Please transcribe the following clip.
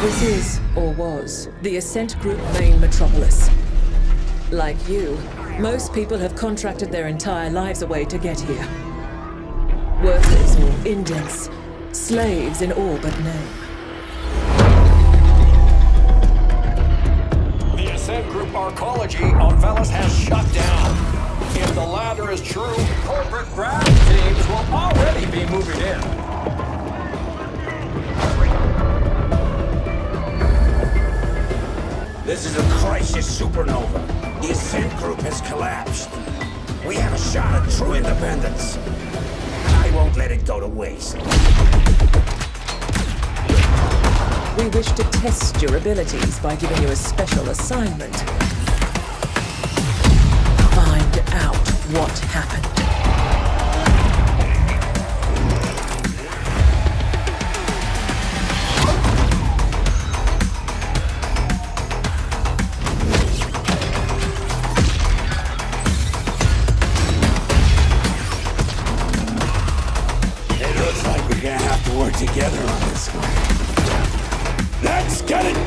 This is, or was, the Ascent Group main metropolis. Like you, most people have contracted their entire lives away to get here. Workers or indents, slaves in all but name. The Ascent Group arcology on Veles has shut down. If the latter is true, corporate grab teams will already be moving in. This is a crisis supernova. The Ascent Group has collapsed. We have a shot at true independence. I won't let it go to waste. We wish to test your abilities by giving you a special assignment. Find out what happened. We're together on this one. Let's get it!